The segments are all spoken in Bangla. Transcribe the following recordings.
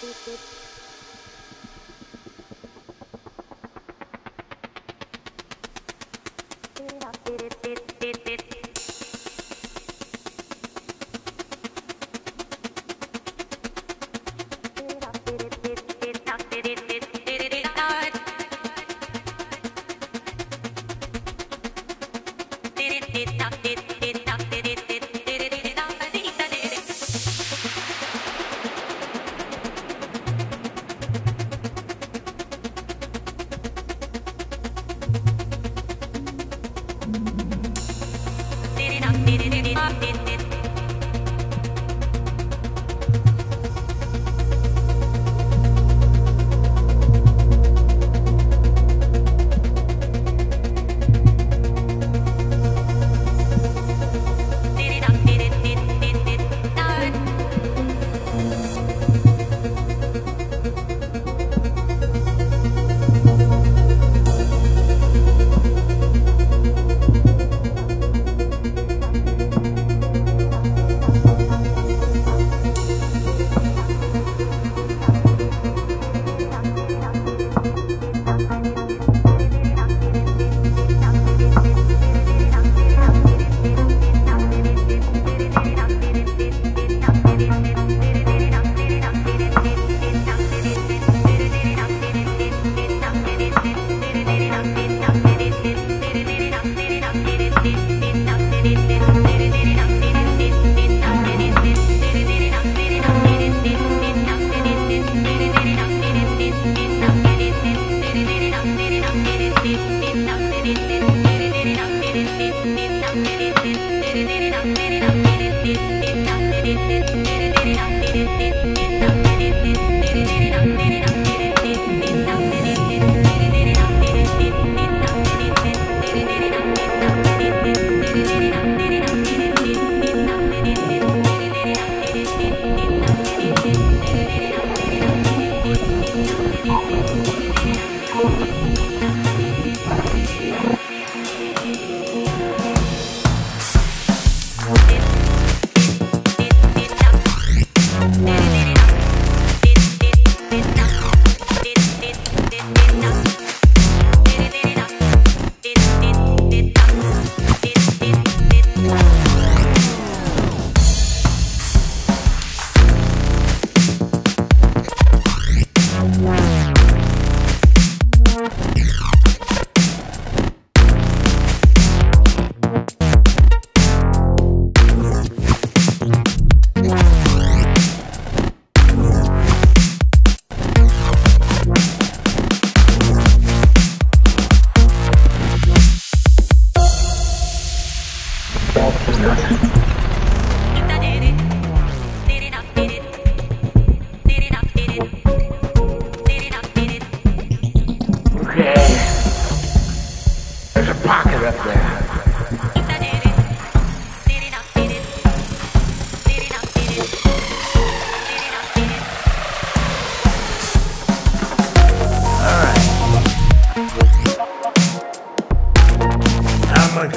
did not did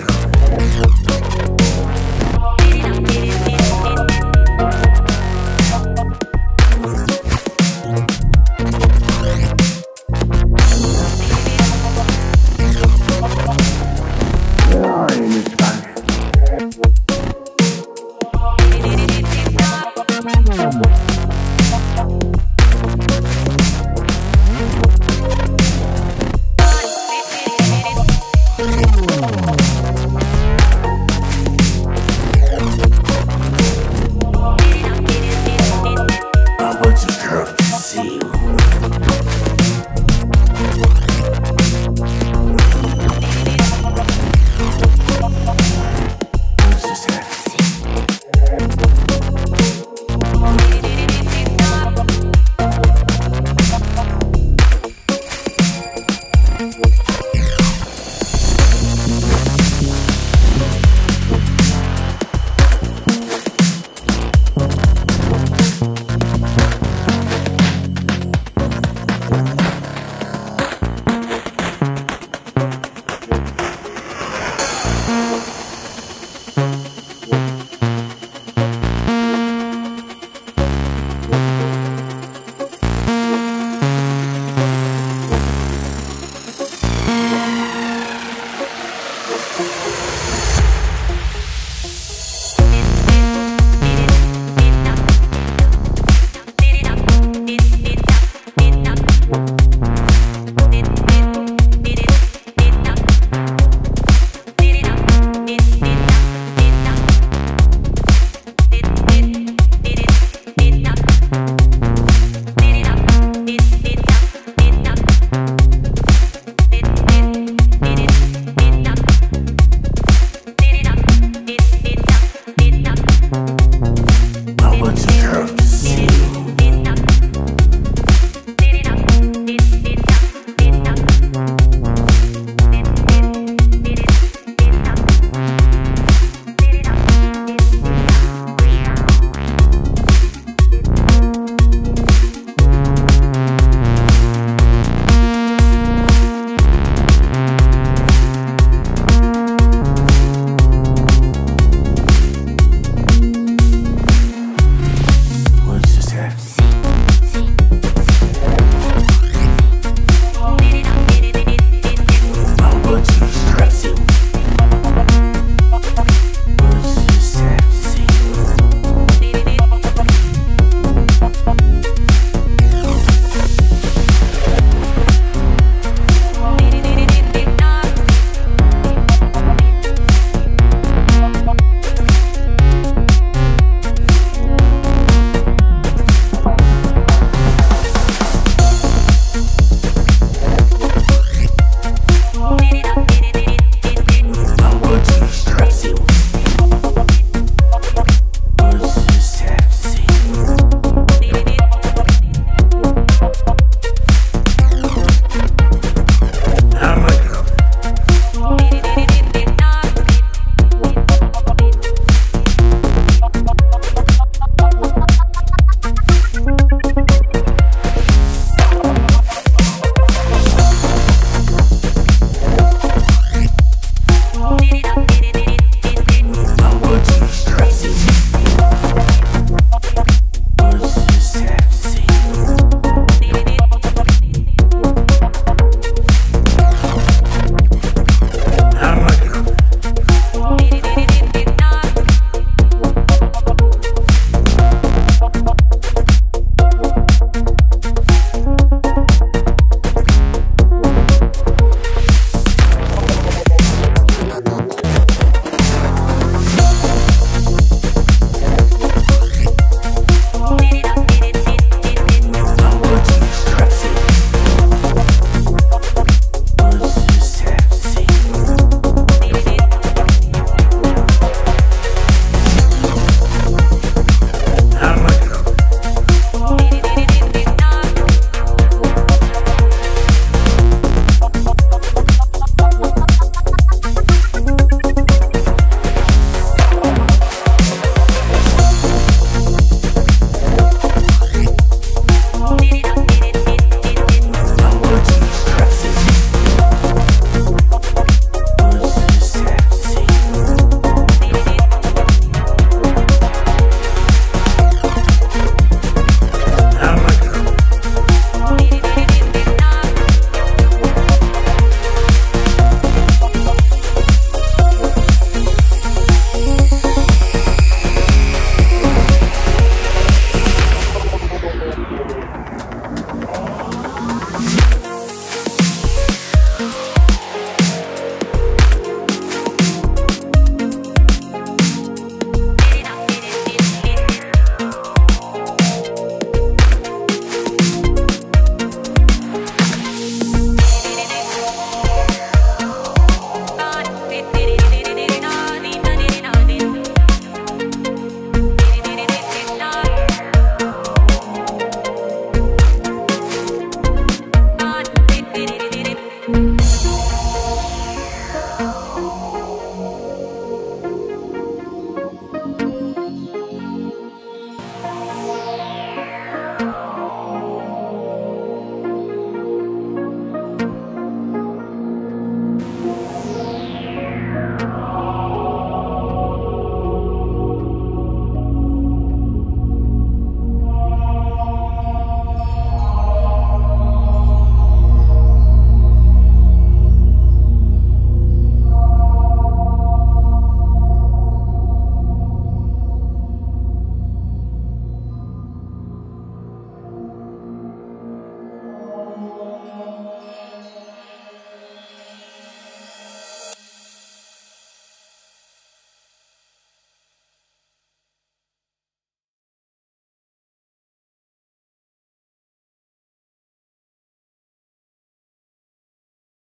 Radio.